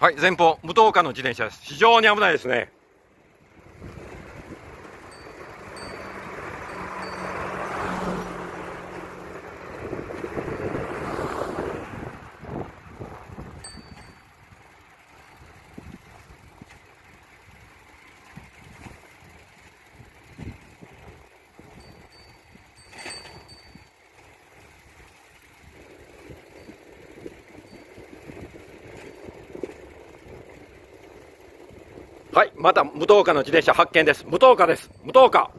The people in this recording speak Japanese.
はい前方無灯火の自転車です。非常に危ないですね。はい、また無糖化の自転車発見です。無糖化です。無糖化。